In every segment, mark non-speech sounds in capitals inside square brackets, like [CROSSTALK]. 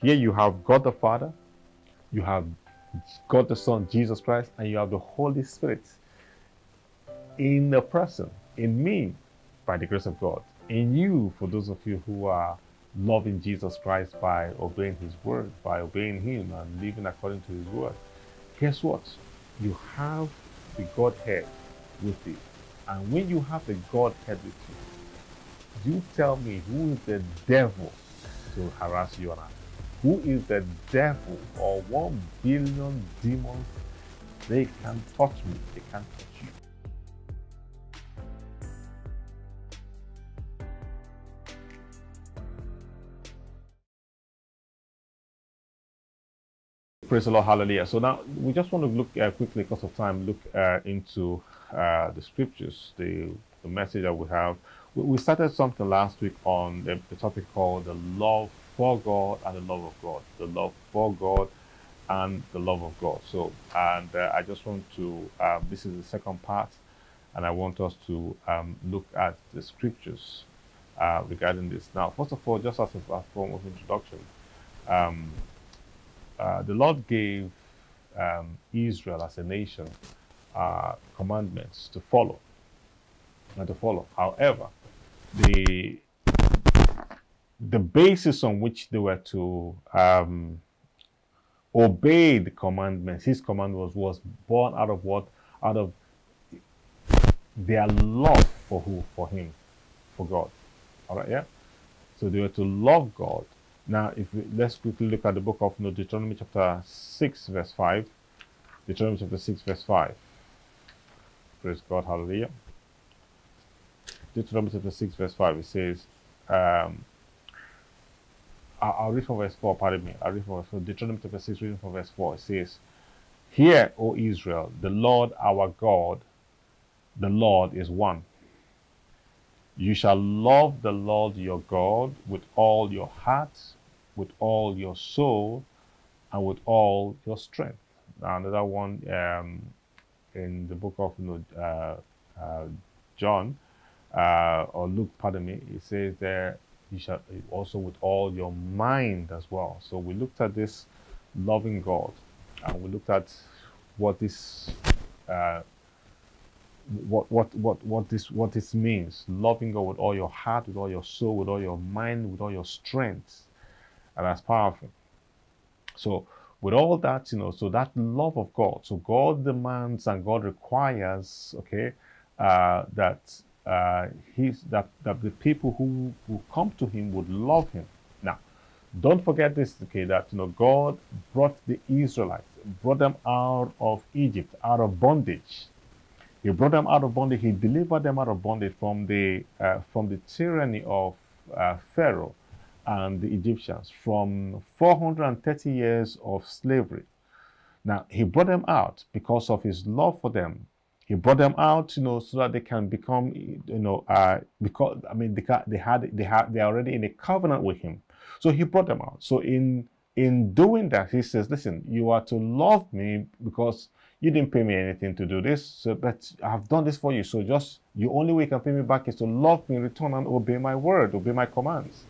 Here you have God the Father, you have God the Son, Jesus Christ, and you have the Holy Spirit in the person, in me, by the grace of God, in you, for those of you who are loving Jesus Christ by obeying His word, by obeying Him and living according to His word. Guess what? You have the Godhead with you. And when you have the Godhead with you, you tell me who is the devil to harass you and I? Who is the devil or one billion demons? They can't touch me. They can't touch you. Praise the Lord, hallelujah. So now we just want to look uh, quickly, because of time, look uh, into uh, the scriptures, the, the message that we have. We, we started something last week on the, the, topic called the love for God and the love of God. The love for God and the love of God. So, and uh, I just want to, um, this is the second part, and I want us to um, look at the scriptures uh, regarding this. Now, first of all, just as a, form of introduction, um, uh, the Lord gave um, Israel as a nation uh, commandments to follow, not to follow. However, the the basis on which they were to um, obey the commandments, His command was was born out of what? Out of their love for who? For Him, for God. All right, yeah. So they were to love God now, if we, let's quickly look at the book of Deuteronomy chapter 6, verse 5. Deuteronomy chapter 6, verse 5. Praise God, hallelujah. Deuteronomy chapter 6, verse 5, it says, um, I'll, read from verse 4, pardon me. I'll read from verse 4. Deuteronomy chapter 6, reading from verse 4, it says, Hear, O Israel, the Lord our God, the Lord is one. You shall love the Lord your God with all your heart, with all your soul and with all your strength. Now, another one um, in the book of uh, uh, John uh, or Luke, pardon me, it says there you shall also with all your mind as well. So we looked at this loving God, and we looked at what this uh, what what what what this what this means loving god with all your heart with all your soul with all your mind with all your strength and that's powerful. So with all that, you know, so that love of God, so God demands and God requires, okay, uh, that uh, he's that that the people who who come to Him would love Him. Now, don't forget this, okay, that you know God brought the Israelites, brought them out of Egypt, out of bondage. He brought them out of bondage. He delivered them out of bondage from the uh, from the tyranny of uh, Pharaoh and the Egyptians from 430 years of slavery. Now, he brought them out because of his love for them. He brought them out, you know, so that they can become, you know, uh, because I mean, they, they had, they had, they are already in a covenant with him. So he brought them out. So in in doing that, he says, listen, you are to love me because you didn't pay me anything to do this, so, but I've done this for you. So just the only way you can pay me back is to love me, return and obey my word, obey my commands.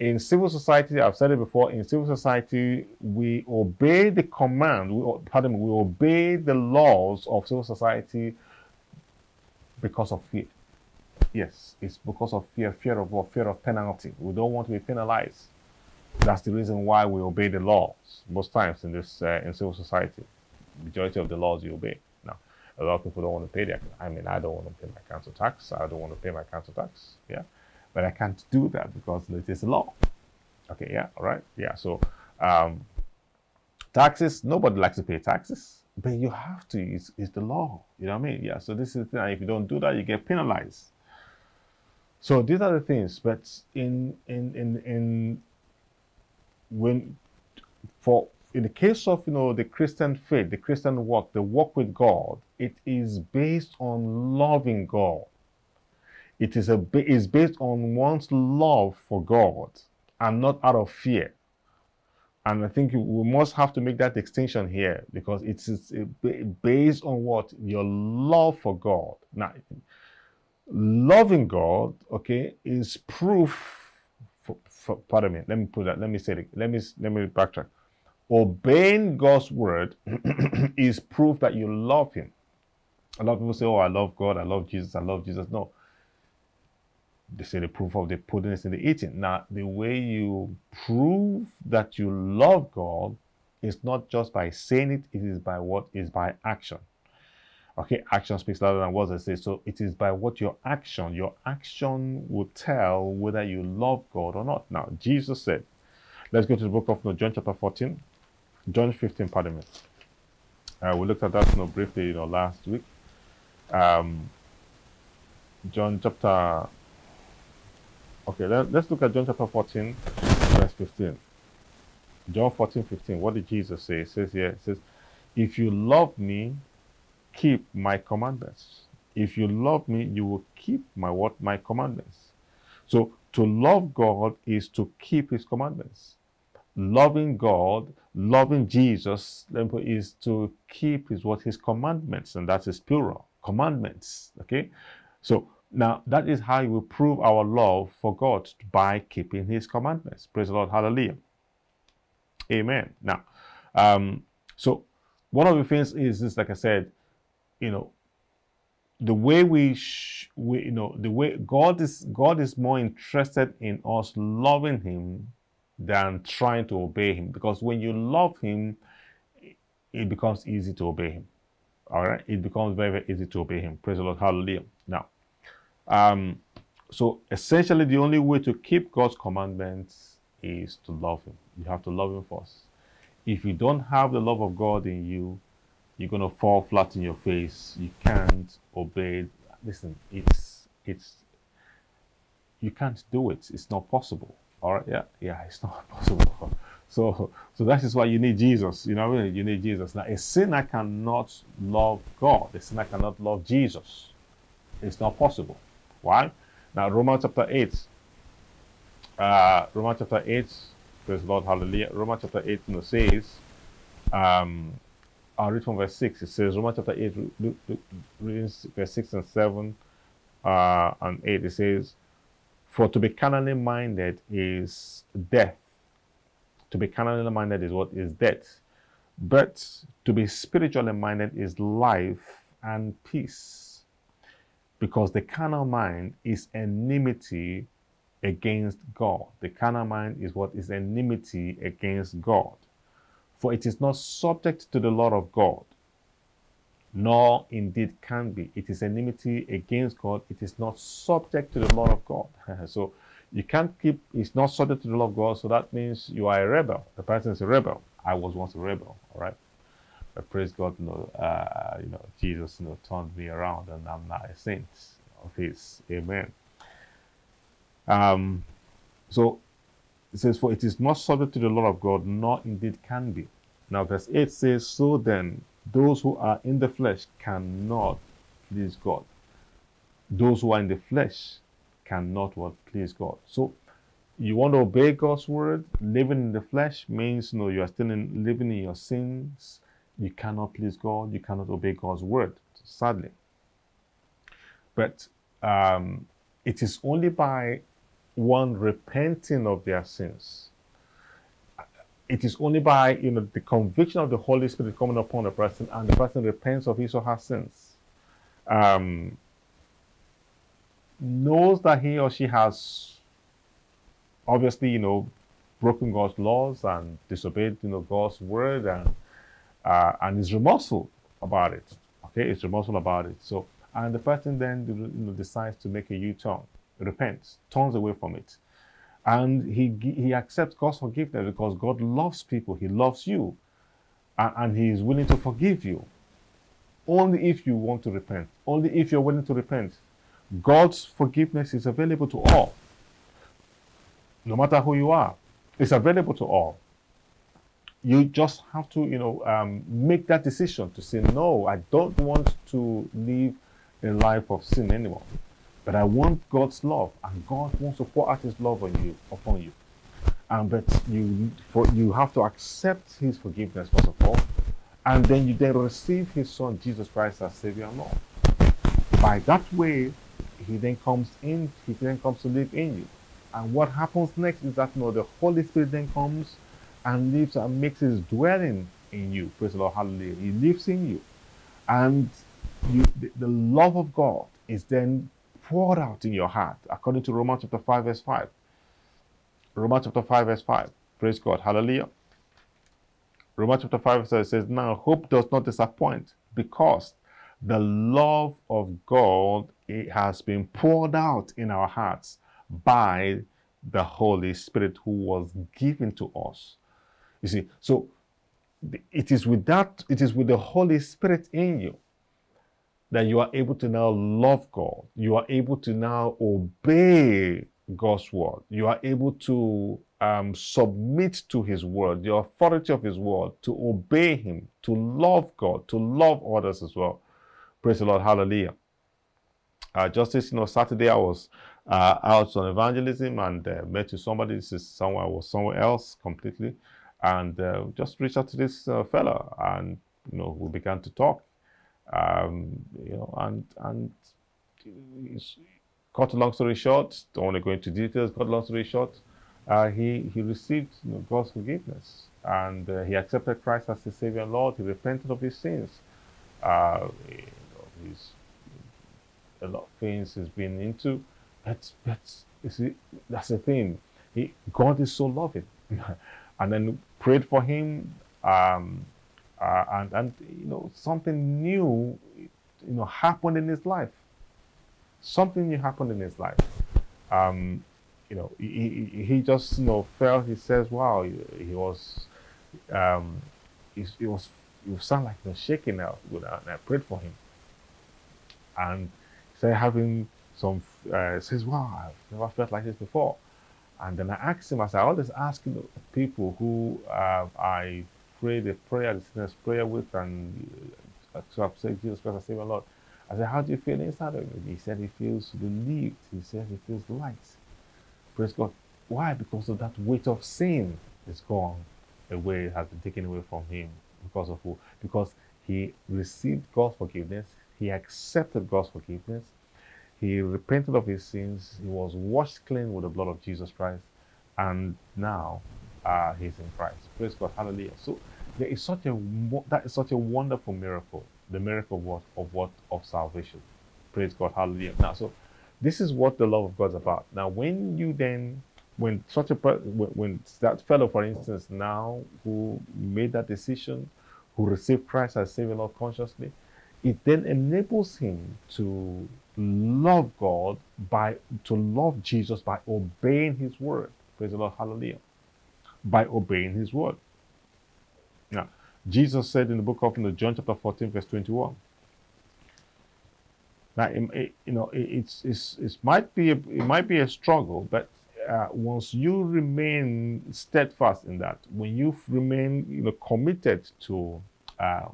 In civil society, I've said it before, in civil society, we obey the command, we, pardon me, we obey the laws of civil society because of fear. Yes, it's because of fear, fear of what? Fear of penalty. We don't want to be penalized. That's the reason why we obey the laws most times in this uh, in civil society. Majority of the laws you obey. Now, a lot of people don't want to pay their. I mean, I don't want to pay my council tax. I don't want to pay my council tax. Yeah, but I can't do that because it is law. Okay, yeah, all right, yeah. So um, taxes, nobody likes to pay taxes, but you have to. It's, it's the law. You know what I mean? Yeah. So this is the thing. If you don't do that, you get penalized. So these are the things. But in in in in when for in the case of you know the Christian faith, the Christian walk, the walk with God, it is based on loving God. It is, a, is based on one's love for God and not out of fear. And I think we must have to make that distinction here because it is based on what? Your love for God. Now, loving God, okay, is proof for pardon me, let me put that, let me say it, let me, let me backtrack. Obeying God's word [CLEARS THROAT] is proof that you love Him. A lot of people say, Oh, I love God, I love Jesus, I love Jesus. No. They say the proof of the pudding is in the eating. Now, the way you prove that you love God is not just by saying it, it is by what is by action. Okay, action speaks louder than words, I say. So it is by what your action, your action will tell whether you love God or not. Now, Jesus said, let's go to the book of know, John chapter 14, John 15, pardon me. Uh, we looked at that you know, briefly you know, last week. Um, John chapter, okay, let, let's look at John chapter 14, verse 15. John 14, 15. What did Jesus say? It says here, it says, If you love me, keep my commandments. If you love me, you will keep my what? My commandments. So to love God is to keep his commandments. Loving God, loving Jesus is to keep his what his commandments, and that is plural. Commandments. Okay? So now that is how will prove our love for God by keeping his commandments. Praise the Lord. Hallelujah. Amen. Now, um, so one of the things is this, like I said, you know, the way we, we, you know, the way God is, God is more interested in us loving Him than trying to obey Him. Because when you love Him, it becomes easy to obey Him. All right, it becomes very, very easy to obey Him. Praise the Lord. Hallelujah. Um, so essentially, the only way to keep God's commandments is to love Him. You have to love Him first. If you don't have the love of God in you, you're going to fall flat in your face. You can't obey. Listen, it's, it's, you can't do it. It's not possible. All right. Yeah. Yeah. [LAUGHS] It's not possible. So, so that is why you need Jesus. You know, you need Jesus. Now, a sinner cannot love God. A sinner cannot love Jesus. It's not possible. Why? Now, Romans chapter 8. Uh, Romans chapter 8, praise Lord, hallelujah. Romans chapter 8 you know, says, um, I'll read from verse 6. It says, Romans chapter 8, reading verse 6 and 7 uh, and 8, it says, For to be carnally minded is death. To be carnally minded is what is death. But to be spiritually minded is life and peace. Because the carnal mind is enmity against God. The carnal mind is what is enmity against God. For it is not subject to the law of God, nor indeed can be. It is enmity against God. It is not subject to the law of God. [LAUGHS] so you can't keep, it's not subject to the law of God, so that means you are a rebel. The person is a rebel. I was once a rebel, all right? But praise God, you know, uh, you know, Jesus, you know, turned me around and I'm now a saint of his. Amen. Um, so it says, For it is not subject to the law of God, nor indeed can be. Now, verse 8 says, So then, those who are in the flesh cannot please God. Those who are in the flesh cannot what please God. So you want to obey God's word, living in the flesh means you know you are still in, living in your sins. You cannot please God. You cannot obey God's word, sadly. But um, it is only by one repenting of their sins. It is only by you know the conviction of the Holy Spirit coming upon a person and the person repents of his or her sins. Um, knows that he or she has obviously, you know, broken God's laws and disobeyed, you know, God's word and uh, and is remorseful about it. Okay, is remorseful about it. So, and the person then you know, decides to make a U-turn repents, turns away from it. And he, he accepts God's forgiveness because God loves people. He loves you. And, and he is willing to forgive you. Only if you want to repent. Only if you're willing to repent. God's forgiveness is available to all. No matter who you are. It's available to all. You just have to, you know, um, make that decision to say, no, I don't want to live a life of sin anymore. But I want God's love, and God wants to pour out His love on you, upon you. And but you, for you have to accept His forgiveness first of all, and then you then receive His Son Jesus Christ as Savior and Lord. By that way, He then comes in. He then comes to live in you. And what happens next is that you know, the Holy Spirit then comes and lives and makes his dwelling in you. Praise the Lord. Hallelujah. He lives in you. And you, the, the love of God is then poured out in your heart, according to Romans chapter 5, verse 5. Romans chapter 5, verse 5. Praise God. Hallelujah. Romans chapter 5 verse says, Now hope does not disappoint because the love of God it has been poured out in our hearts by the Holy Spirit who was given to us. You see, so it is with that, it is with the Holy Spirit in you that you are able to now love God. You are able to now obey God's word. You are able to um, submit to His word, the authority of His word, to obey Him, to love God, to love others as well. Praise the Lord. Hallelujah. Uh, just this, you know, Saturday I was uh, out on evangelism and uh, met with somebody. This is somewhere I was somewhere else completely, and uh, just reached out to this uh, fella, and you know, we began to talk. Um, you know, and and cut a long story short, don't want to go into details. Cut a long story short, uh, he he received you know, God's forgiveness and uh, he accepted Christ as his Savior and Lord. He repented of his sins. Uh, you know, he's a lot of things he's been into. That's that's you see that's the thing. He, God is so loving, [LAUGHS] and then prayed for him. Um, uh, and and you know something new, you know, happened in his life something new happened in his life. Um, you know, he, he, he, just you know felt. He says, "Wow, he, he was, um, he, he was, he was sound like he was shaking now." And I prayed for him, and started having some. Uh, says, "Wow, I've never felt like this before." And then I asked him, as I always ask people who uh, I pray the prayer, the sinner's prayer with, and uh, to accept Jesus Christ I as Savior Lord. I said, How do you feel inside of him? He said he feels relieved. He said he feels light. Praise God. Why? Because of that weight of sin is gone away, it has been taken away from him. Because of who? Because he received God's forgiveness, he accepted God's forgiveness, he repented of his sins, he was washed clean with the blood of Jesus Christ, and now uh, he's in Christ. Praise God. Hallelujah. So there is such a that is such a wonderful miracle the miracle of what of what of salvation. Praise God, hallelujah. Now, so this is what the love of God is about. Now, when you then when such a when, when that fellow, for instance, now who made that decision, who received Christ as Savior Lord consciously, it then enables him to love God by to love Jesus by obeying His word. Praise the Lord, Hallelujah! By obeying His word. Now, Jesus said in the book of John chapter 14, verse 21. Now, it, you know, it, it's, it's, it might be a, it might be a struggle, but uh, once you remain steadfast in that, when you remain you know, committed to uh,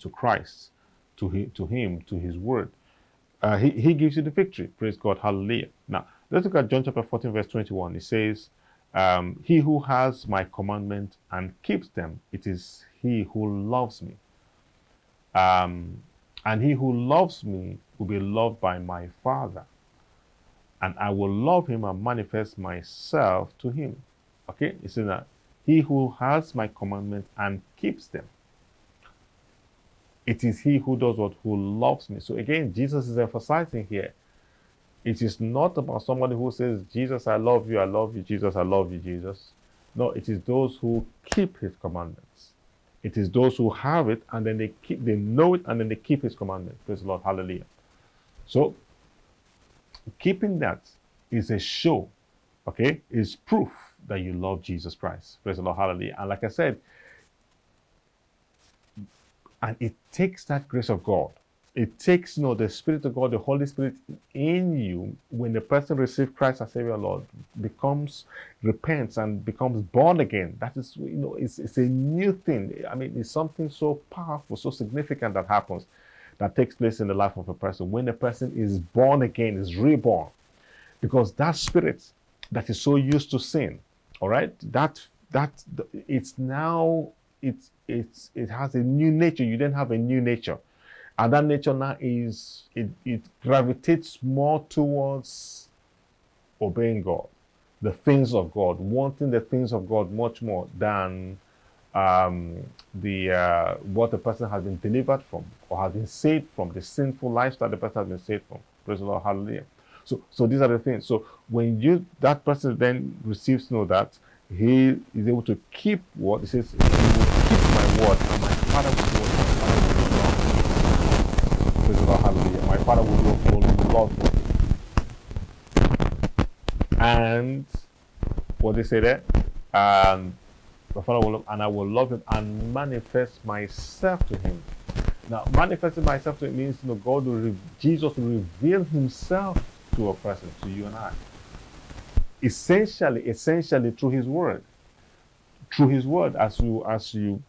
to Christ, to to Him, to His Word, uh, he, he gives you the victory. Praise God, Hallelujah. Now, let's look at John chapter 14, verse 21. It says, um, He who has my commandment and keeps them, it is he who loves me. Um, and he who loves me will be loved by my Father. And I will love him and manifest myself to him. Okay? You see that? He who has my commandment and keeps them. It is he who does what who loves me. So again, Jesus is emphasizing here. It is not about somebody who says, Jesus, I love you, I love you, Jesus, I love you, Jesus. No, it is those who keep his commandments. It is those who have it and then they keep, they know it and then they keep His commandments. Praise the Lord. Hallelujah. So, keeping that is a show, okay, is proof that you love Jesus Christ. Praise the Lord. Hallelujah. And like I said, and it takes that grace of God. It takes you know the spirit of god the holy spirit in you when the person receives christ as savior lord becomes repents and becomes born again. That is you know it's, it's a new thing. I mean it's something so powerful so significant that happens that takes place in the life of a person. When a person is born again is reborn. Because that spirit that is so used to sin all right? That that it's now it's it's it has a new nature you then have a new nature and that nature now is, it, it gravitates more towards obeying God. the things of God, wanting the things of God much more than um, the uh, what the person has been delivered from or has been saved from, the sinful lifestyle the person has been saved from. Praise the Lord, hallelujah. So, so these are the things. So when you that person then receives know that he is able to keep what he says, he will keep my word, and my father do what my father will love. Praise the Lord, hallelujah. My father will, do, will love me. And what they say there, um, my father will love, and I will love him and manifest myself to him. Now, manifesting myself to him means you know God will Jesus will reveal himself to a person, to you and I. Essentially, essentially through his word. Through his word, as you as you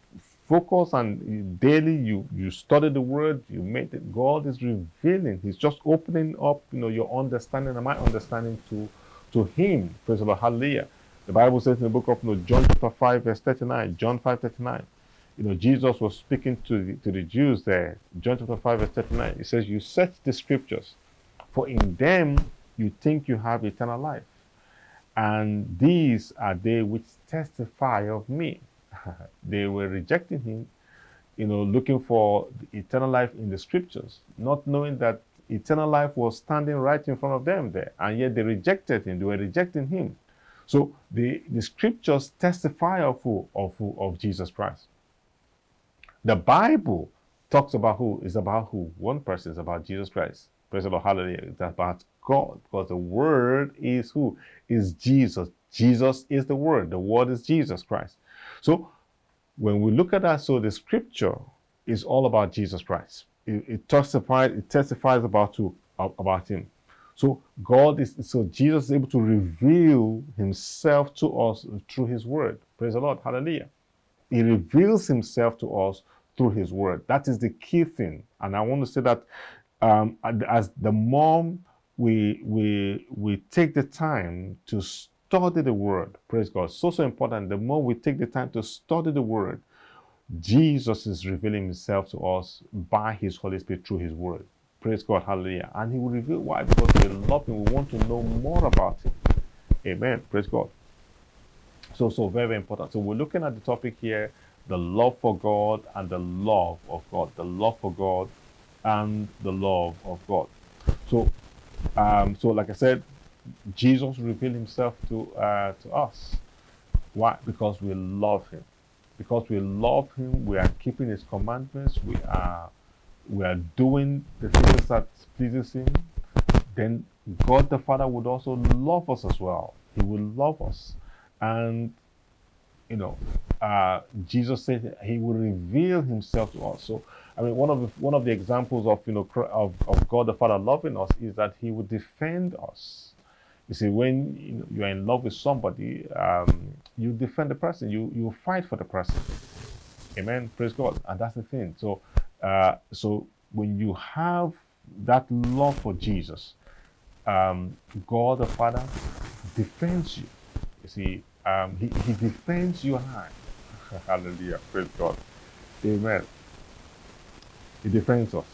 focus and daily you you study the word, you make it. God is revealing. He's just opening up, you know, your understanding and my understanding to to him. Praise the Lord. Hallelujah. The Bible says in the book of you know, John chapter 5, verse 39, John 5, 39. You know, Jesus was speaking to the, to the Jews there. John chapter 5, verse 39. He says, You search the scriptures, for in them you think you have eternal life. And these are they which testify of me. [LAUGHS] they were rejecting him, you know, looking for eternal life in the scriptures, not knowing that eternal life was standing right in front of them there. And yet they rejected him. They were rejecting him. So the, the scriptures testify of who? Of who? Of Jesus Christ. The Bible talks about who? Is about who? One person is about Jesus Christ. Praise the Lord. Hallelujah. It's about God. Because the word is who? Is Jesus. Jesus is the word. The word is Jesus Christ. So when we look at that, so the scripture is all about Jesus Christ. It, it testifies, it testifies about who? About him. So God is so Jesus is able to reveal himself to us through his word. Praise the Lord. Hallelujah. He reveals himself to us through his word. That is the key thing. And I want to say that um, as the mom, we we we take the time to study the word, praise God. So so important. The more we take the time to study the word, Jesus is revealing himself to us by his Holy Spirit through his word. Praise God. Hallelujah. And he will reveal why. Because we love him. We want to know more about him. Amen. Praise God. So, so very, very important. So we're looking at the topic here, the love for God and the love of God. The love for God and the love of God. So, um, so like I said, Jesus revealed himself to, uh, to us. Why? Because we love him. Because we love him, we are keeping his commandments, we are we are doing the things that pleases Him, then God the Father would also love us as well. He will love us. And, you know, uh, Jesus said He will reveal Himself to us. So, I mean, one of the, one of the examples of, you know, of, of God the Father loving us is that He would defend us. You see, when you, are in love with somebody, um, you defend the person, you, you fight for the person. Amen. Praise God. And that's the thing. So, uh, so when you have that love for Jesus, um, God the Father defends you. You see, um, he, he defends you and I. Hallelujah. Praise God. Amen. He defends us.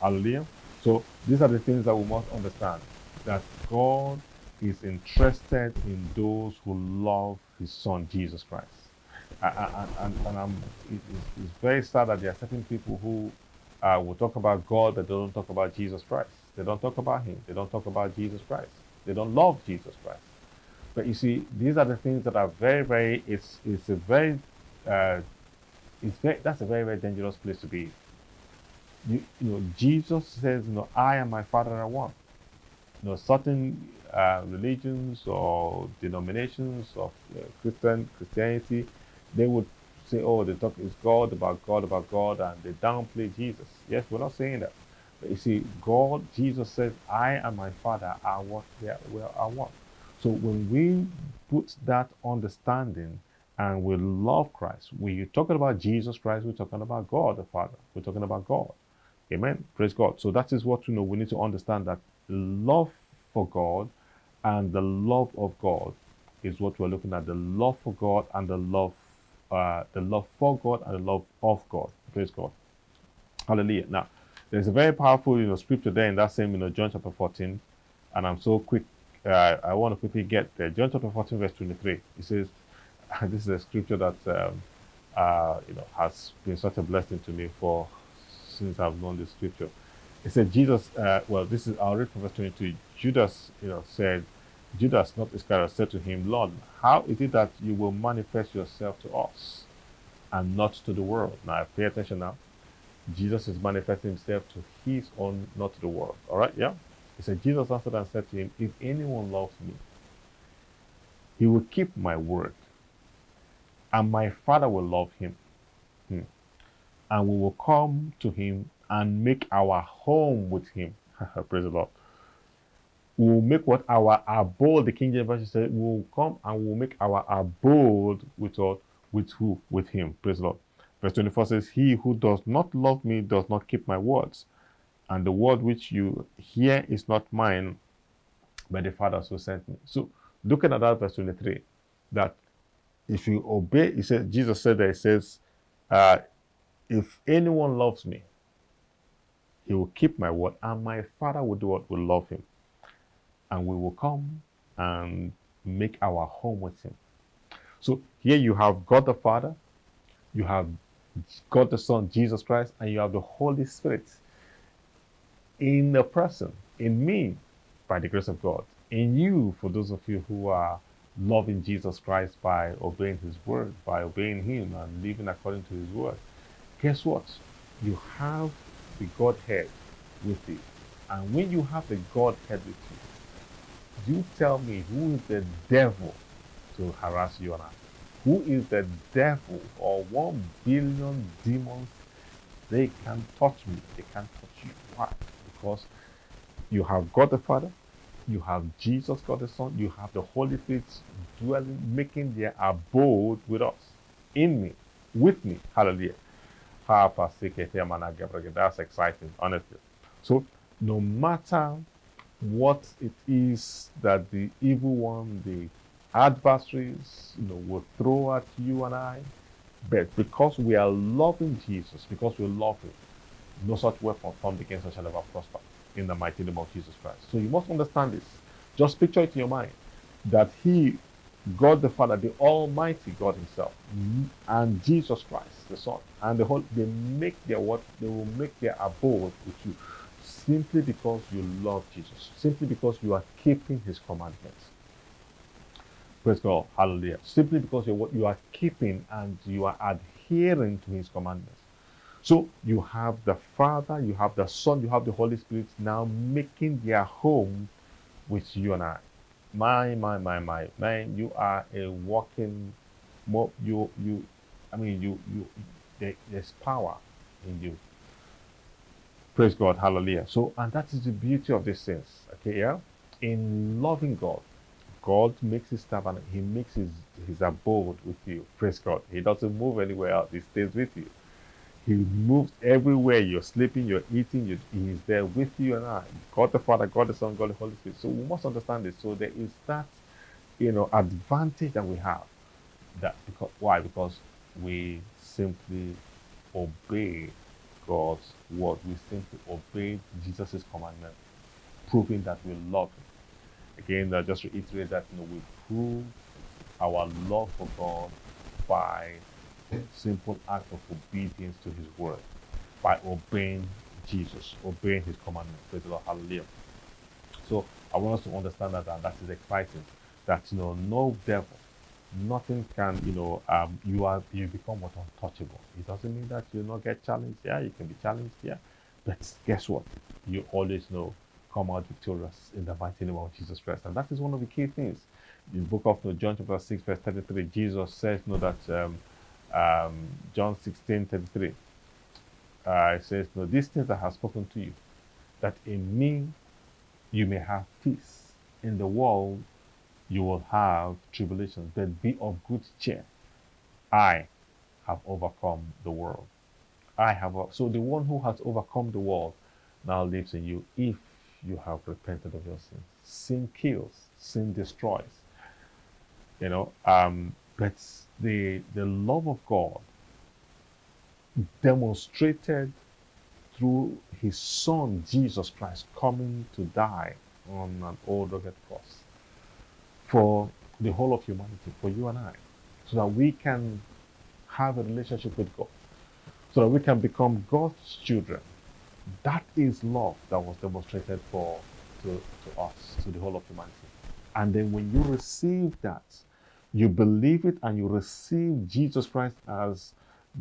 Hallelujah. So these are the things that we must understand. That God is interested in those who love his son Jesus Christ and, and, and I'm, it, it's very sad that there are certain people who uh, will talk about God, but they don't talk about Jesus Christ. They don't talk about Him. They don't talk about Jesus Christ. They don't love Jesus Christ. But you see, these are the things that are very, very. It's it's a very, uh, it's very. That's a very, very dangerous place to be. You, you know, Jesus says, you know, I and my Father are one. You know, certain uh, religions or denominations of uh, Christian Christianity they would say, oh, the talk is God, about God, about God, and they downplay Jesus. Yes, we're not saying that. But you see, God, Jesus says, I and my Father are what we are, we are one. So when we put that understanding and we love Christ, when you're talking about Jesus Christ, we're talking about God the Father. We're talking about God. Amen. Praise God. So that is what you know. We need to understand that love for God and the love of God is what we're looking at. The love for God and the love uh, the love for God and the love of God. Praise God. Hallelujah. Now, there's a very powerful, you know, scripture there in that same, you know, John chapter 14, and I'm so quick uh, I want to quickly get there. John chapter 14, verse 23. It says, [LAUGHS] this is a scripture that um, uh, you know has been such a blessing to me for since I've known this scripture. It said Jesus. Uh, well, this is I'll read from verse 22. Judas, you know, said, Judas, not Iscariot, said to him, Lord, how is it that you will manifest yourself to us and not to the world? Now, pay attention now. Jesus is manifesting himself to his own, not to the world. All right, yeah. He said, Jesus answered and said to him, If anyone loves me, he will keep my word, and my Father will love him. Hmm. And we will come to him and make our home with him. [LAUGHS] Praise the Lord. We will make what our abode, the King James Version said, we will come and we will make our abode with what? With who? With him. Praise the Lord. Verse 24 says, He who does not love me does not keep my words and the word which you hear is not mine, but the Father who sent me. So, looking at that verse 23, that if you obey, he said, Jesus said that, he says, uh, if anyone loves me, he will keep my word, and my Father will do what will love him. And we will come and make our home with him. So here you have God the Father, you have God the Son, Jesus Christ, and you have the Holy Spirit in the person, in me, by the grace of God, in you, for those of you who are loving Jesus Christ by obeying his word, by obeying him and living according to his word. Guess what? You have the Godhead with you. And when you have the Godhead with you, you tell me who is the devil to harass you and I? Who is the devil or one billion demons? They can touch me. They can't touch you. Why? because you have God the Father, you have Jesus, God the Son, you have the Holy Spirit dwelling, making their abode with us, in me, with me. Hallelujah. That's exciting, honestly. So, no matter what it is that the evil one, the adversaries, you know, will throw at you and I, but because we are loving Jesus, because we love Him, no such weapon formed against us shall ever prosper in the mighty name of Jesus Christ. So you must understand this. Just picture it in your mind that He, God the Father, the Almighty God Himself, and Jesus Christ, the Son, and the whole they make their what they will make their abode with you simply because you love Jesus, simply because you are keeping His commandments. Praise God, hallelujah. Simply because you're, you are keeping and you are adhering to His commandments. So you have the Father, you have the Son, you have the Holy Spirit now making their home with you and I. My, my, my, my, man, you are a walking, you, you, I mean, you, you, there, there's power in you. Praise God, hallelujah. So, and that is the beauty of this sense, okay, yeah? In loving God, God makes his tabernacle, he makes his, his abode with you. Praise God. He doesn't move anywhere else, he stays with you. He moves everywhere. You're sleeping, you're eating, you're, He's there with you and I. God the Father, God the Son, God the Holy Spirit. So we must understand this. So there is that, you know, advantage that we have. That because why? Because we simply obey God's word. We simply obey Jesus' commandment, proving that we love Him. Again, I just reiterate that you know we prove our love for God by simple act of obedience to his word by obeying Jesus, obeying his commandments. Praise the Lord. Hallelujah. So I want us to understand that and that is exciting. That you know, no devil, nothing can, you know, um, you are you become what untouchable. It doesn't mean that you not get challenged. Yeah, you can be challenged, yeah. But guess what? You always know come out victorious in the mighty name of Jesus Christ. And that is one of the key things. In the book of John chapter 6, verse 33, Jesus says you know, that um, um, John 16 33. Uh, it says, No, these things I have spoken to you, that in me you may have peace. In the world you will have tribulations, but be of good cheer. I have overcome the world. I have so the one who has overcome the world now lives in you if you have repented of your sins. Sin kills, sin destroys. You know, um, but the, the love of God demonstrated through his son Jesus Christ coming to die on an old rugged cross. for the whole of humanity, for you and I, so that we can have a relationship with God, so that we can become God's children. That is love that was demonstrated for to, to us, to the whole of humanity. And then when you receive that, you believe it and you receive Jesus Christ as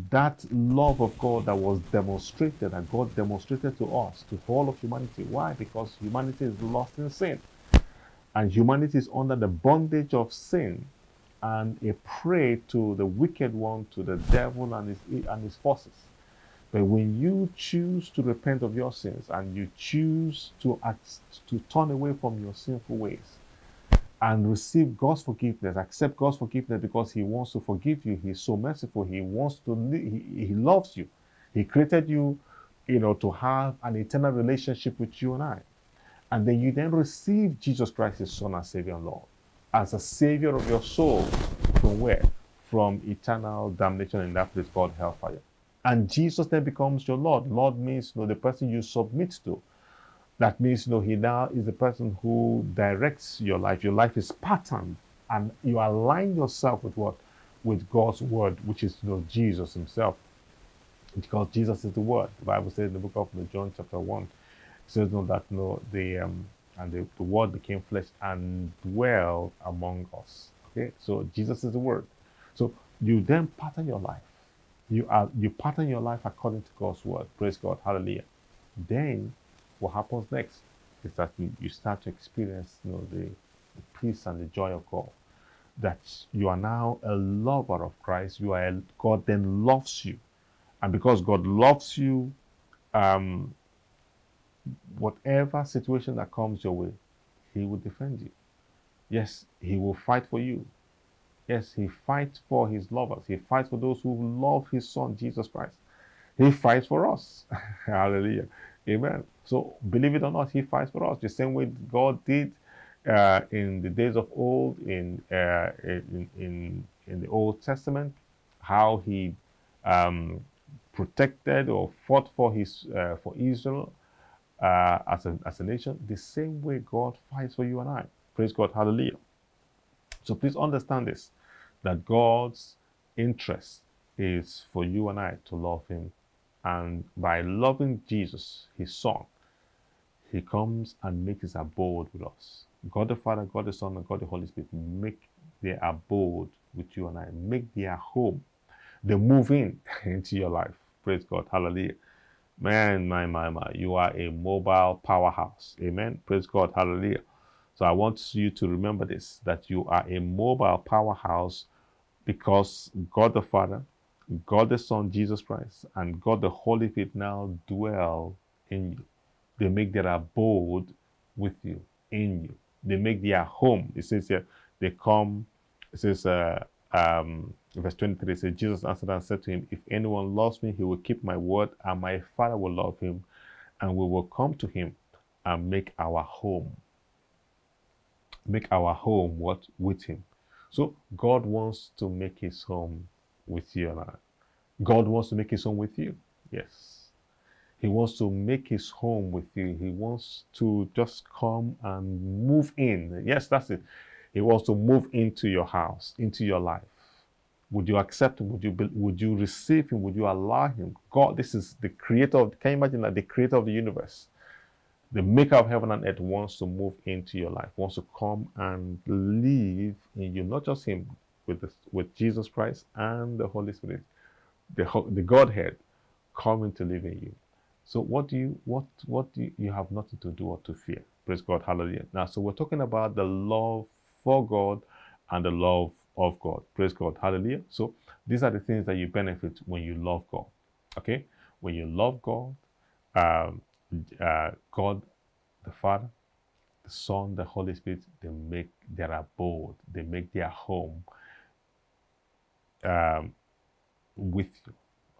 that love of God that was demonstrated that God demonstrated to us, to all of humanity. Why? Because humanity is lost in sin. And humanity is under the bondage of sin and a prey to the wicked one, to the devil and his, and his forces. But when you choose to repent of your sins and you choose to act, to turn away from your sinful ways, and receive God's forgiveness, accept God's forgiveness because He wants to forgive you. He's so merciful. He wants to. He, he loves you. He created you, you know, to have an eternal relationship with you and I, and then you then receive Jesus Christ, His Son and Savior and Lord, as a Savior of your soul. From where? From eternal damnation in that place called hellfire. And Jesus then becomes your Lord. Lord means you know, the person you submit to. That means, you know, he now is the person who directs your life. Your life is patterned, and you align yourself with what? With God's word, which is, you know, Jesus himself. Because Jesus is the word. The Bible says in the book of John, chapter 1, it says, you know, that, you know, the, um, and the, the word became flesh and dwelled among us. Okay, so Jesus is the word. So you then pattern your life. You are you pattern your life according to God's word. Praise God. Hallelujah. Then what happens next is that you, you start to experience you know, the, the peace and the joy of God. That you are now a lover of Christ. You are a, God then loves you, and because God loves you, um, whatever situation that comes your way, He will defend you. Yes, He will fight for you. Yes, He fights for His lovers. He fights for those who love His Son Jesus Christ. He fights for us. [LAUGHS] Hallelujah. Amen. So believe it or not, He fights for us the same way God did uh, in the days of old, in, uh, in, in in the Old Testament, how He um, protected or fought for His uh, for Israel uh, as a as a nation. The same way God fights for you and I. Praise God. Hallelujah. So please understand this: that God's interest is for you and I to love Him and by loving Jesus, his son, he comes and makes his abode with us. God the Father, God the Son, and God the Holy Spirit make their abode with you and I, make their home. They move in [LAUGHS] into your life. Praise God. Hallelujah. Man, my, my, my, you are a mobile powerhouse. Amen. Praise God. Hallelujah. So I want you to remember this that you are a mobile powerhouse because God the Father, God the Son, Jesus Christ, and God the Holy Spirit now dwell in you. They make their abode with you, in you. They make their home. It says here, they come, it says, uh, um, verse 23 says, Jesus answered and said to him, If anyone loves me, he will keep my word, and my Father will love him, and we will come to him and make our home. Make our home what? With him. So God wants to make his home with you and I. God wants to make his home with you. Yes. He wants to make his home with you. He wants to just come and move in. Yes, that's it. He wants to move into your house, into your life. Would you accept him? Would you would you receive him? Would you allow him? God, this is the creator of can you imagine that the creator of the universe, the maker of heaven and earth wants to move into your life, wants to come and live in you, not just him, with, this, with Jesus Christ and the Holy Spirit, the, the Godhead coming to live in you. So what do you what what do you, you have nothing to do or to fear? Praise God, hallelujah. Now, so we're talking about the love for God and the love of God. Praise God, hallelujah. So these are the things that you benefit when you love God. Okay, when you love God, um, uh, God the Father, the Son, the Holy Spirit, they make their abode, they make their home um, with you.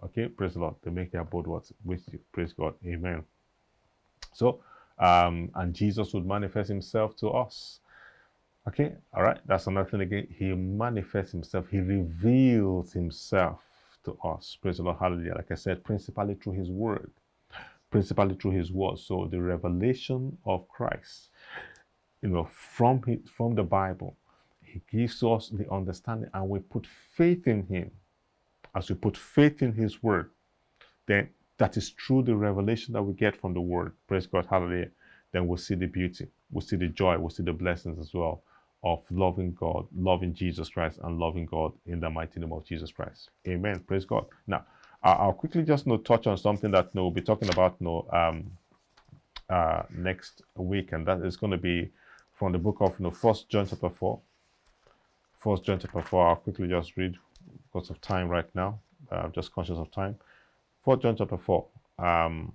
Okay, praise the Lord. They make their abode what with you. Praise God. Amen. So, um, and Jesus would manifest himself to us. Okay, all right. That's another thing again. He manifests himself, he reveals himself to us. Praise the Lord. Hallelujah. Like I said, principally through his word. Principally through his word. So the revelation of Christ, you know, from from the Bible He gives us the understanding, and we put faith in Him. As we put faith in His Word, then that is through the revelation that we get from the Word. Praise God, hallelujah. Then we'll see the beauty, we'll see the joy, we'll see the blessings as well of loving God, loving Jesus Christ, and loving God in the mighty name of Jesus Christ. Amen. Praise God. Now, I'll quickly just you know, touch on something that you know, we'll be talking about you know, um, uh, next week, and that is going to be from the book of you know, First John chapter four. First John chapter four. I'll quickly just read because of time right now. Uh, I'm just conscious of time. First John chapter four. Um,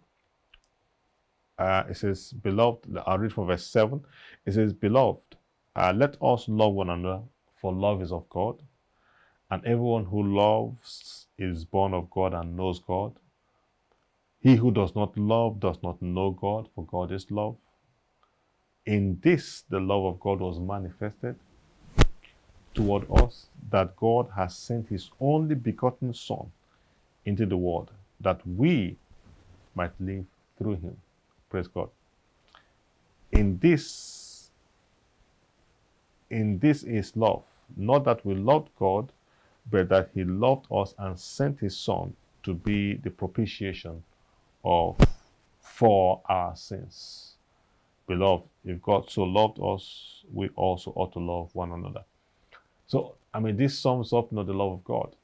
uh, it says, "Beloved," I'll read from verse seven. It says, "Beloved, uh, let us love one another, for love is of God, and everyone who loves is born of God and knows God. He who does not love does not know God, for God is love. In this, the love of God was manifested toward us, that God has sent his only begotten Son into the world, that we might live through him. Praise God. In this, in this is love, not that we loved God, but that he loved us and sent his Son to be the propitiation of for our sins. Beloved, if God so loved us, we also ought to love one another. So, I mean, this sums up you know, the love of God.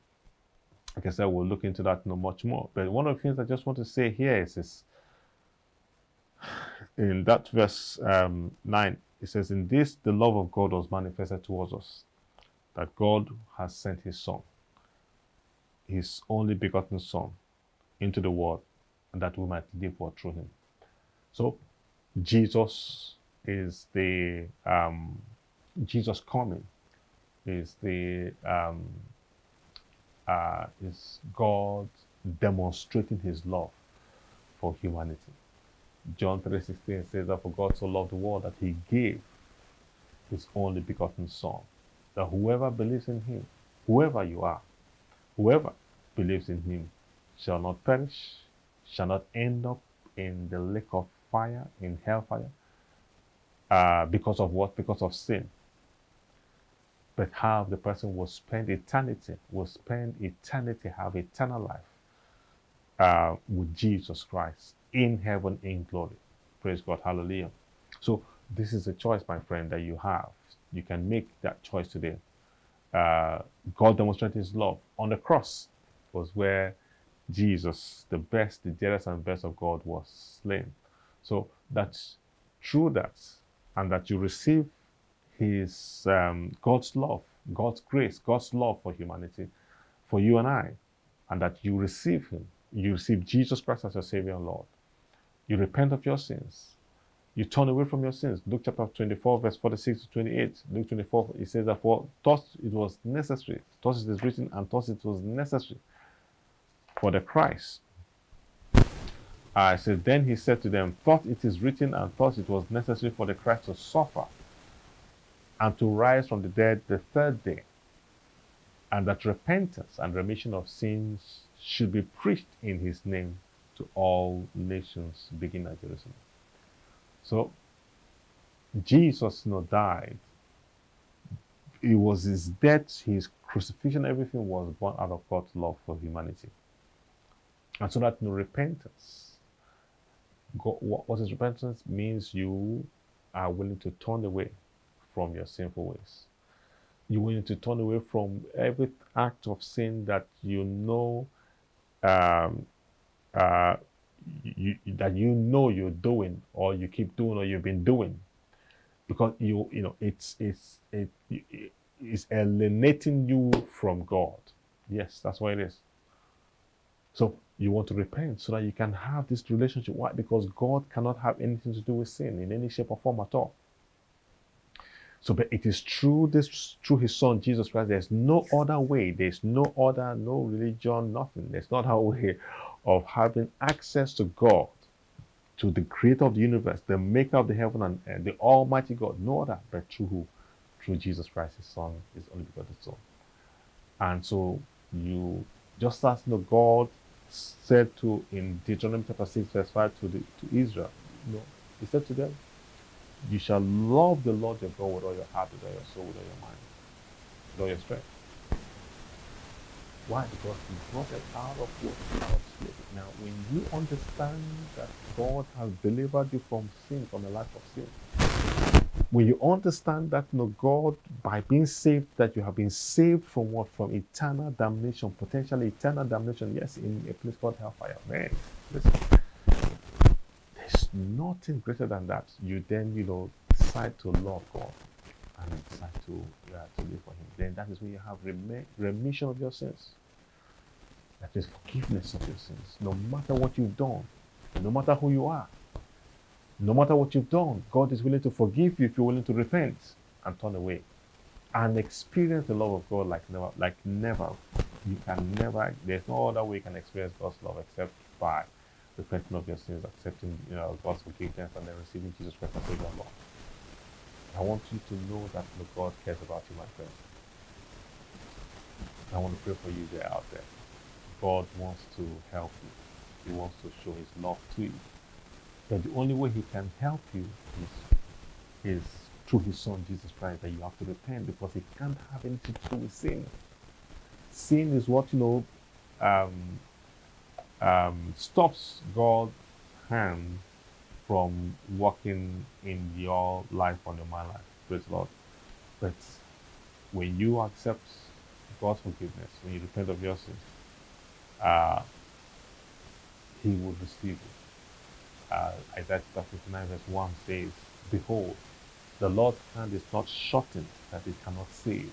Like I said, we'll look into that you know, much more. But one of the things I just want to say here is this. In that verse um, 9, it says, In this the love of God was manifested towards us, that God has sent his Son, his only begotten Son, into the world and that we might live for through him. So Jesus is the um, Jesus coming is the um, uh, is God demonstrating His love for humanity. John three sixteen says that for God so loved the world that He gave His only begotten Son, that whoever believes in Him, whoever you are, whoever believes in Him, shall not perish, shall not end up in the lake of fire, in hellfire, uh, because of what? Because of sin. But how the person will spend eternity, will spend eternity, have eternal life uh, with Jesus Christ in heaven in glory. Praise God. Hallelujah. So, this is a choice, my friend, that you have. You can make that choice today. Uh, God demonstrated his love on the cross, was where Jesus, the best, the dearest and best of God, was slain. So that's through that, and that you receive His um, God's love, God's grace, God's love for humanity, for you and I, and that you receive Him. You receive Jesus Christ as your Savior and Lord. You repent of your sins. You turn away from your sins. Luke chapter 24, verse 46 to 28. Luke 24, it says that for thus it was necessary, thus it is written, and thus it was necessary for the Christ. I said, Then he said to them, Thought it is written, and thought it was necessary for the Christ to suffer and to rise from the dead the third day, and that repentance and remission of sins should be preached in his name to all nations, beginning at Jerusalem. So, Jesus you know, died. It was his death, his crucifixion, everything was born out of God's love for humanity. And so that no repentance. What what is repentance? Means you are willing to turn away from your sinful ways. You're willing to turn away from every act of sin that you know um, uh, you, that you know you're doing or you keep doing or you've been doing because you you know it's it's it, it is alienating you from God. Yes, that's what it is. So you want to repent so that you can have this relationship. Why? Because God cannot have anything to do with sin in any shape or form at all. So, but it is through this, through His Son Jesus Christ. There's no other way. There's no other, no religion, nothing. There's not a [LAUGHS] way of having access to God, to the Creator of the universe, the Maker of the heaven and the Almighty God. No other, but through who? Through Jesus Christ, His Son, His only begotten Son. And so you just as know, God said to in Deuteronomy chapter 6, verse 5 to, the, to Israel, you know, he said to them, You shall love the Lord your God with all your heart, with all your soul, with all your mind. It's not your strength. Why? Because he brought us out of what? Out of slavery. Now, when you understand that God has delivered you from sin, from a life of sin, when you understand that you know, God, by being saved, that you have been saved from what? From eternal damnation, potentially eternal damnation, yes, in a place called hellfire. Man, listen, nothing greater than that. You then, you know, decide to love God and decide to, yeah, to live for Him. Then that is when you have rem- remission of your sins. That is forgiveness of your sins. No matter what you've done, no matter who you are, no matter what you've done, God is willing to forgive you if you're willing to repent and turn away and experience the love of God like never. Like never. You can never. There's no other way you can experience God's love except by repenting of your sins, accepting you know God's forgiveness, and then receiving Jesus Christ as your Lord. I want you to know that God cares about you, my friend. I want to pray for you there out there. God wants to help you. He wants to show his love to you. But the only way he can help you is, is through his son Jesus Christ that you have to repent because he can't have anything to do with sin. Sin is what you know um, um, stops God's hand from working in your life or in my life. Praise the Lord. But when you accept God's forgiveness, when you repent of your sins, uh, He will receive you. Uh, Isaiah chapter 59 verse 1 says, Behold, the Lord's hand is not shortened that it cannot save,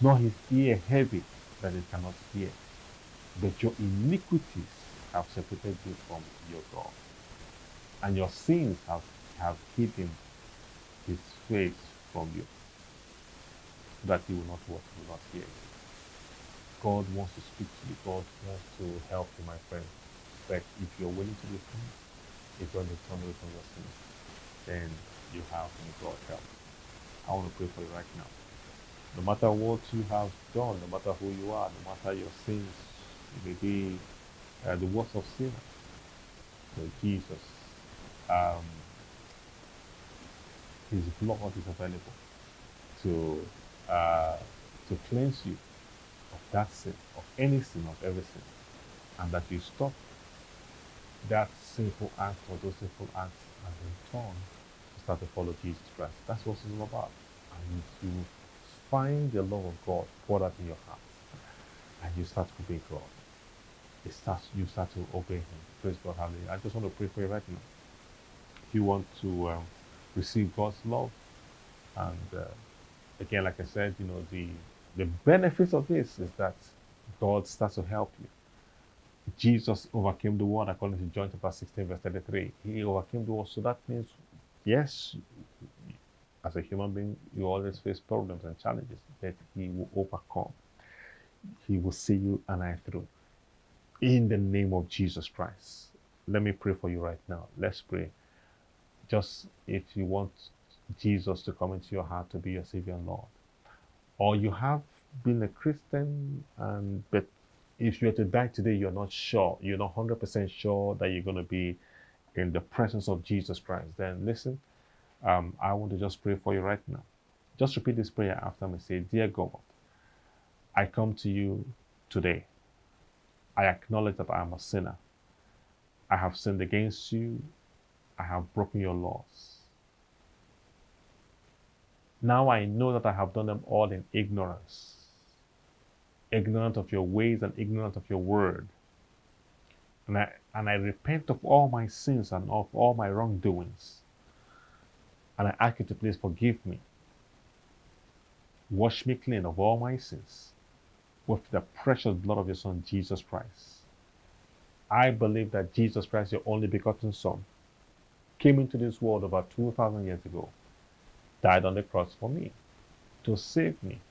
nor his ear heavy that it cannot hear. But your iniquities have separated you from your God, and your sins have, have hidden his face from you, that he will not watch, will not hear. God wants to speak to you. God wants to help you, my friend. But if you're willing to repent, if you're going to turn away from your sins, then you have God's help. I want to pray for you right now. No matter what you have done, no matter who you are, no matter your sins, may be uh, the worst of sin. So Jesus, um, His blood is available to uh, to cleanse you of that sin, of any sin, of every sin, and that you stop that sinful act or those sinful acts and in turn to start to follow Jesus Christ. That's what it's all about. And you find the love of God poured out in your heart, and you start to obey God. It starts, you start to obey Him. Praise God, hallelujah. I just want to pray for you right now. If you want to um, receive God's love, and uh, again, like I said, you know, the the benefits of this is that God starts to help you. Jesus overcame the world according to John chapter 16, verse 33. He overcame the world. So that means, yes, as a human being, you always face problems and challenges, but He will overcome. He will see you and I through. In the name of Jesus Christ. Let me pray for you right now. Let's pray. Just if you want Jesus to come into your heart to be your Savior and Lord, or you have been a Christian and but if you were to die today, you're not sure, you're not 100% sure that you're going to be in the presence of Jesus Christ, then listen, um, I want to just pray for you right now. Just repeat this prayer after me. Say, Dear God, I come to you today. I acknowledge that I am a sinner. I have sinned against you. I have broken your laws. Now I know that I have done them all in ignorance ignorant of your ways and ignorant of your word. And I, and I repent of all my sins and of all my wrongdoings. And I ask you to please forgive me. Wash me clean of all my sins with the precious blood of your Son, Jesus Christ. I believe that Jesus Christ, your only begotten Son, came into this world about 2,000 years ago, died on the cross for me, to save me,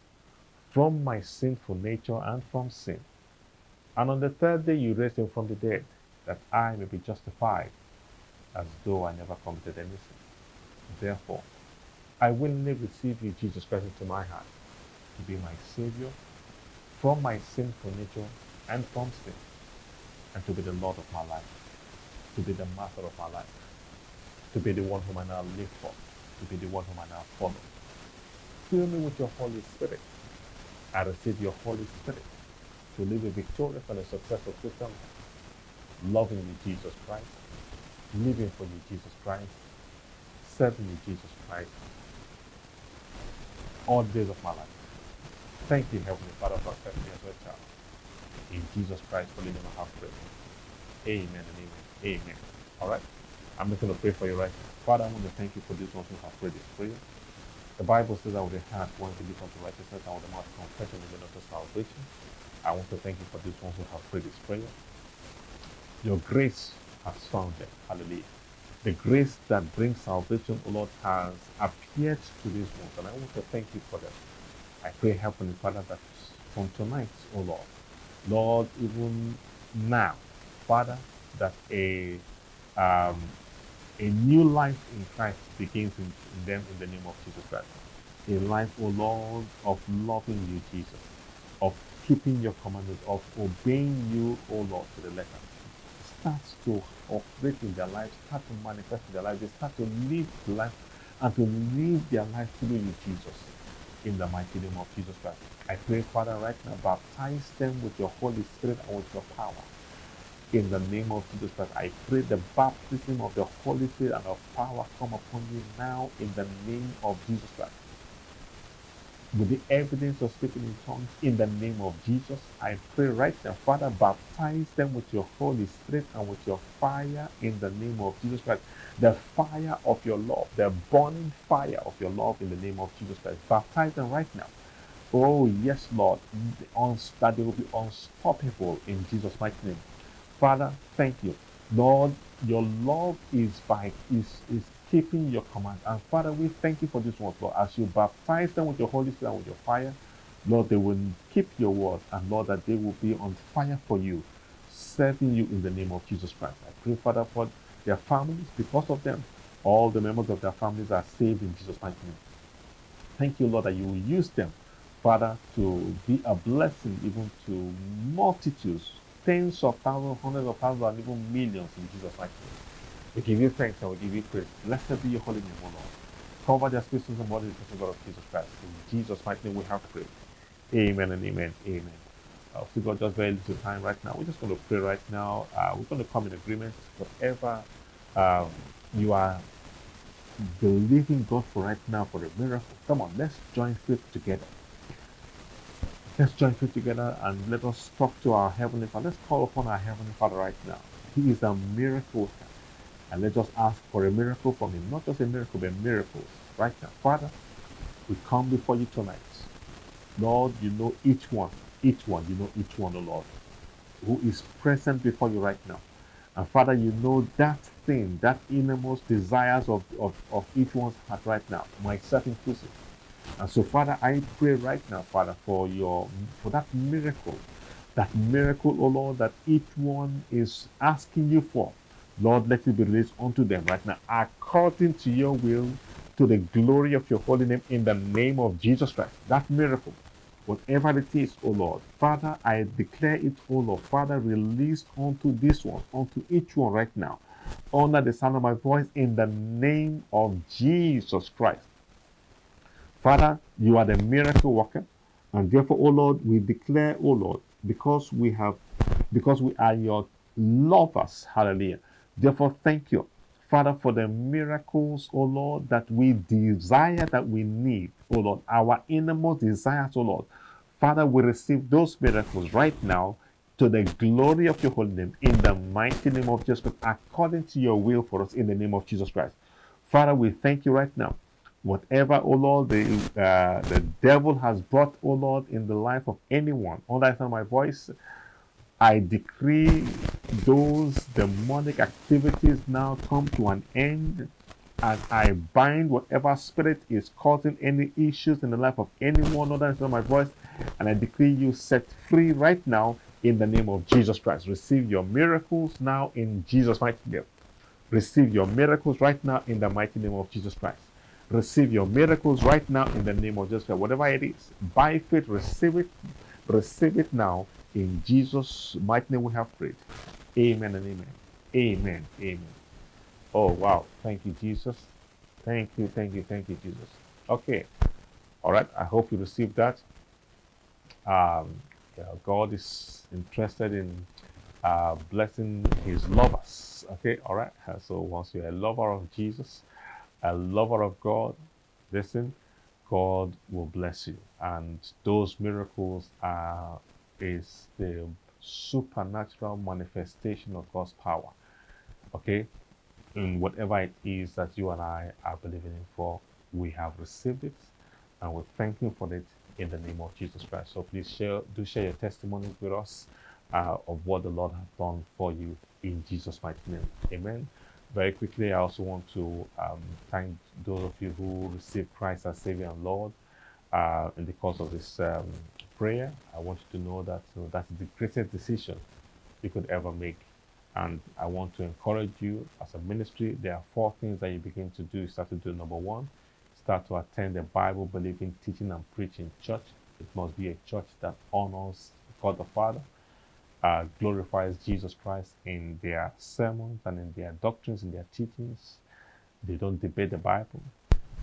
from my sinful nature and from sin. And on the third day you raised him from the dead, that I may be justified, as though I never committed any sin. Therefore, I willingly receive you, Jesus Christ, into my heart, to be my Savior from my sinful nature and from sin, and to be the Lord of my life, to be the Master of my life, to be the one whom I now live for, to be the one whom I now follow. fill me with your Holy Spirit. I receive your Holy Spirit to live a victorious and a successful Christian life, loving you, Jesus Christ, living for you, Jesus Christ, serving you, Jesus Christ, all days of my life. Thank you, Heavenly Father, for accepting as your child. In Jesus Christ, for living my heart prayer. Amen and amen. Amen. All right. I'm just going to pray for you right now. Father, I want to thank you for this ones who have prayed this prayer. The Bible says that with the heart one believe unto righteousness and with the mouth confession will unto salvation. I want to thank you for these ones who have prayed this prayer. Your grace has found them. Hallelujah. The grace that brings salvation, O Lord, has appeared to these ones, and I want to thank you for them. I pray, Heavenly Father, that from tonight, O Lord, Lord, even now, Father, that a um, a new life in Christ begins in, in, them in the name of Jesus Christ. A life, O Lord, of loving you, Jesus, of keeping your commandments, of obeying you, O Lord, to the letter. Starts to operate in their lives, start to manifest in their lives. They start to live life and to live their life through you, Jesus, in the mighty name of Jesus Christ. I pray, Father, right now, baptize them with your Holy Spirit and with your power in the name of Jesus Christ, I pray the baptism of the Holy Spirit and of power come upon you now in the name of Jesus Christ. With the evidence of speaking in tongues in the name of Jesus, I pray right now, Father, baptize them with your Holy Spirit and with your fire in the name of Jesus Christ. The fire of your love, the burning fire of your love in the name of Jesus Christ. Baptize them right now. Oh, yes, Lord, that they will be unstoppable in Jesus' mighty name. Father, thank you. Lord, your love is by is is keeping your command. And Father, we thank you for this one, Lord. As you baptize them with your Holy Spirit and with your fire, Lord, they will keep your word, and Lord, that they will be on fire for you, serving you in the name of Jesus Christ. I pray, Father, for their families, because of them, all the members of their families are saved in Jesus' mighty name. Thank you, Lord, that you will use them, Father, to be a blessing even to multitudes tens of thousands, hundreds of thousands, and even millions in Jesus' mighty name. We give you thanks and we give you praise. Blessed be your holy name, O Lord. Cover their spirits and bodies in the blood of Jesus Christ. In Jesus' mighty name we have prayed. Amen and amen. Amen. Uh, we got just very little time right now. We're just going to pray right now. Uh, we're going to come in agreement. Whatever um, you are believing God for right now for a miracle, come on, let's join faith together. Let's join faith together and let us talk to our Heavenly Father. Let's call upon our Heavenly Father right now. He is a miracle. And let us ask for a miracle from Him. Not just a miracle, but miracles right now. Father, we come before you tonight. Lord, you know each one. Each one. You know each one, O oh Lord, who is present before you right now. And Father, you know that thing, that innermost desires of, of, of each one's heart right now, myself inclusive. And so, Father, I pray right now, Father, for your for that miracle, that miracle, oh Lord, that each one is asking you for. Lord, let it be released unto them right now, according to your will, to the glory of your holy name, in the name of Jesus Christ. That miracle, whatever it is, O Lord, Father, I declare it, O Lord, Father, released unto this one, unto each one right now, under the sound of my voice, in the name of Jesus Christ. Father, you are the miracle worker. And therefore, O Lord, we declare, O Lord, because we have, because we are your lovers, hallelujah. Therefore, thank you, Father, for the miracles, O Lord, that we desire, that we need, O Lord, our innermost desires, O Lord. Father, we receive those miracles right now to the glory of your holy name in the mighty name of Jesus according to your will for us in the name of Jesus Christ. Father, we thank you right now whatever, oh Lord, the, uh, the devil has brought, oh Lord, in the life of anyone, all under the my voice, I decree those demonic activities now come to an end and I bind whatever spirit is causing any issues in the life of anyone under the my voice and I decree you set free right now in the name of Jesus Christ. Receive your miracles now in Jesus' mighty name. Receive your miracles right now in the mighty name of Jesus Christ receive your miracles right now in the name of Jesus Christ. Whatever it is, by faith, receive it. Receive it now. In Jesus' mighty name we have prayed. Amen and amen. Amen. Amen. Oh, wow. Thank you, Jesus. Thank you, thank you, thank you, Jesus. Okay. All right. I hope you received that. Um, God is interested in uh, blessing his lovers. Okay. All right. Uh, so once you're a lover of Jesus, a lover of God, listen, God will bless you. And those miracles are is the supernatural manifestation of God's power. Okay? In whatever it is that you and I are believing in for, we have received it and we thank Him for it in the name of Jesus Christ. So please share, do share your testimonies with us uh, of what the Lord has done for you in Jesus' mighty name. Amen. Very quickly, I also want to um, thank those of you who received Christ as Savior and Lord uh, in the course of this um, prayer. I want you to know that you know, that's the greatest decision you could ever make. And I want to encourage you as a ministry. There are four things that you begin to do. Start to do number one, start to attend a Bible believing, teaching, and preaching church. It must be a church that honors God the Father, uh, glorifies Jesus Christ in their sermons and in their doctrines, in their teachings. They don't debate the Bible.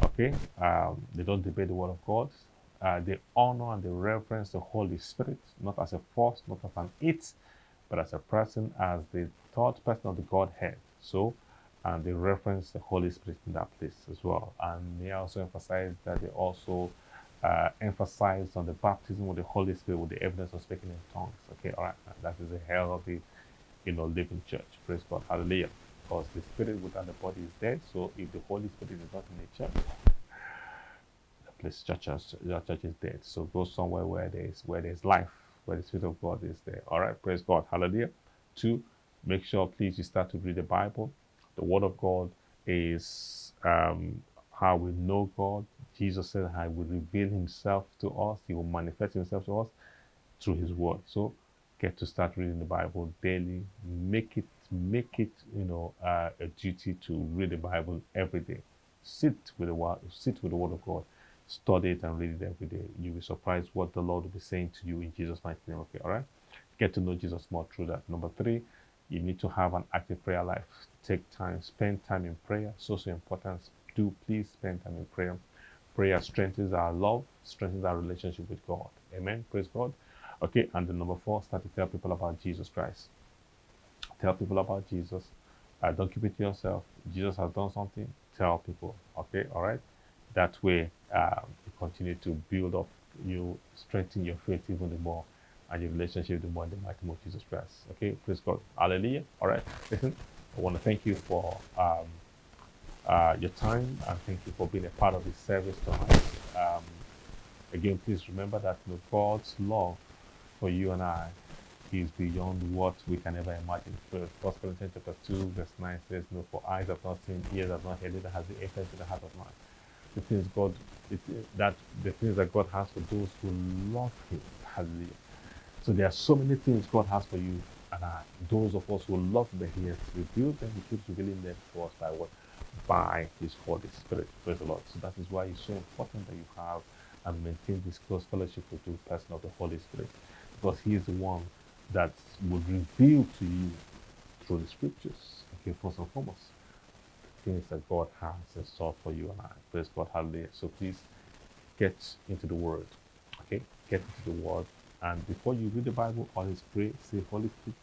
Okay, um, they don't debate the Word of God. Uh, they honor and they reverence the Holy Spirit, not as a force, not as an it, but as a person, as the third person of the Godhead. So and they reference the Holy Spirit in that place as well. And they also emphasize that they also uh, emphasize on the baptism with the Holy Spirit with the evidence of speaking in tongues. Okay, all right, that is a healthy, you know, living church. Praise God, hallelujah. Because the spirit without the body is dead. So if the Holy Spirit is not in the church, place church, the church is dead. So go somewhere where there is where there is life, where the Spirit of God is there. All right, praise God, hallelujah. Two, make sure please you start to read the Bible the Word of God is um, how we know God. Jesus said, "I will reveal Himself to us. He will manifest Himself to us through His Word." So, get to start reading the Bible daily. Make it, make it, you know, uh, a duty to read the Bible every day. Sit with the Word, sit with the Word of God. Study it and read it every day. You'll be surprised what the Lord will be saying to you in Jesus' mighty name. Okay, all right. Get to know Jesus more through that. Number three, you need to have an active prayer life take time, spend time in prayer. So, so important. Do please spend time in prayer. Prayer strengthens our love, strengthens our relationship with God. Amen. Praise God. Okay, and the number four, start to tell people about Jesus Christ. Tell people about Jesus. Uh, don't keep it to yourself. Jesus has done something. Tell people. Okay, all right. That way, you continue to build up, you strengthen your faith even the more, and your relationship the more in the mighty name of Jesus Christ. Okay, praise God. Hallelujah. All right. Listen. I want to thank you for um, uh, your time and thank you for being a part of this service tonight. Um, again, please remember that you know, God's love for you and I is beyond what we can ever imagine. First Corinthians chapter 2, verse 9 says, No, for eyes have not seen, ears have not heard, that has the entered to the heart of man. The things God it, that the things that God has for those who love Him. Hallelujah. So there are so many things God has for you and I, those of us who love the He has revealed them, He keeps revealing them to us by what? By His Holy Spirit. Praise the Lord. So that is why it's so important that you have and maintain this close fellowship with the person of the Holy Spirit. Because He is the one that will reveal to you through the scriptures, okay, first and foremost, things that God has in store for you and I. Praise God, hallelujah. So please get into the Word, okay? Get into the Word. And before you read the Bible, always pray, say, Holy Spirit,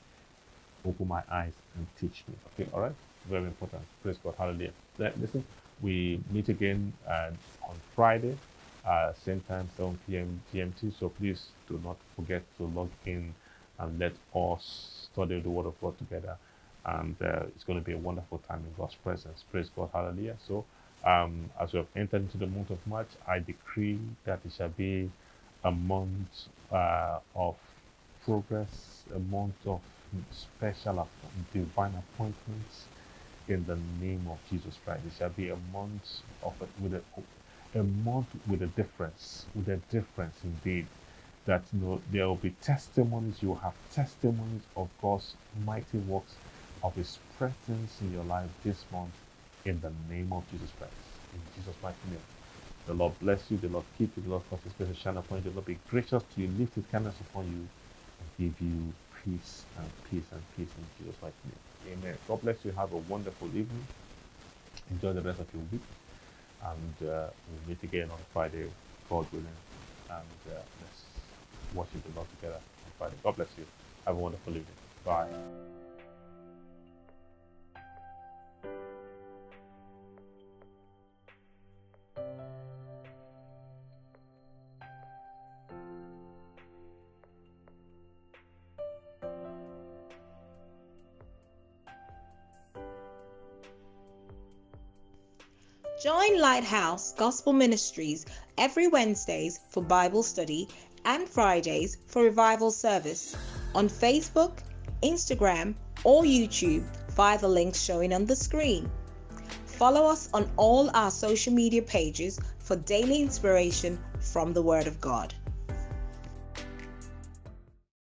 open my eyes and teach me. Okay, all right? Very important. Praise God. Hallelujah. Listen, we meet again uh, on Friday, uh, same time, 7 p.m. GMT. So please do not forget to log in and let us study the Word of God together. And uh, it's going to be a wonderful time in God's presence. Praise God. Hallelujah. So, um, as we have entered into the month of March, I decree that it shall be a month uh, of progress, a month of special divine appointments in the name of Jesus Christ. It shall be a month of a, with a, a month with a difference, with a difference indeed. That you know, there will be testimonies. You will have testimonies of God's mighty works, of His presence in your life this month, in the name of Jesus Christ. In Jesus' mighty name. The Lord bless you. The Lord keep you. The Lord cause His face to shine upon you. The Lord be gracious to you, lift His kindness upon you, and give you peace and peace and peace in Jesus' mighty name. Amen. God bless you. Have a wonderful evening. Enjoy the rest of your week. And uh, we'll meet again on Friday God willing, and uh, let's worship the Lord together on Friday. God bless you. Have a wonderful evening. Bye. Lighthouse Gospel Ministries every Wednesdays for Bible study and Fridays for revival service on Facebook, Instagram, or YouTube via the links showing on the screen. Follow us on all our social media pages for daily inspiration from the Word of God.